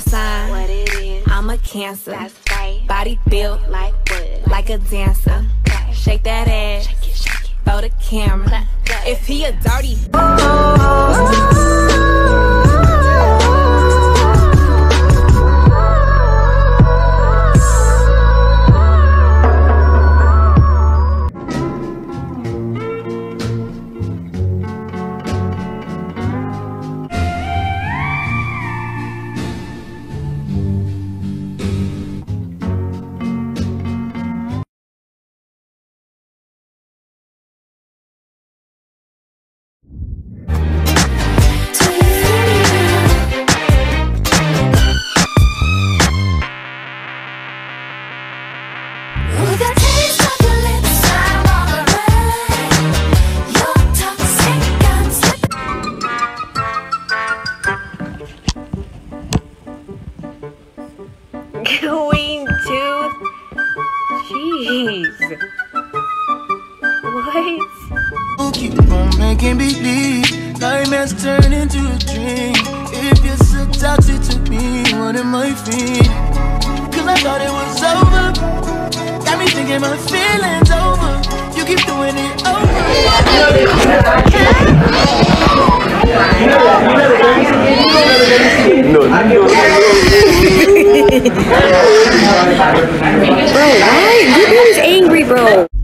Crown. What it is. I'm a cancer. That's right. Body built like wood. Like a dancer. Okay. Shake that ass. Shake it, shake it. Throw the camera. Clap, clap. If he a dirty. Oh, oh, oh. Queen tooth. Jeez. What? Keep on making believe nightmares turn into a dream. If you're so toxic to me, what am I feeling? Cause I thought it was over to get my feelings over. You keep doing it over. No, no, bro, why? You is angry, bro.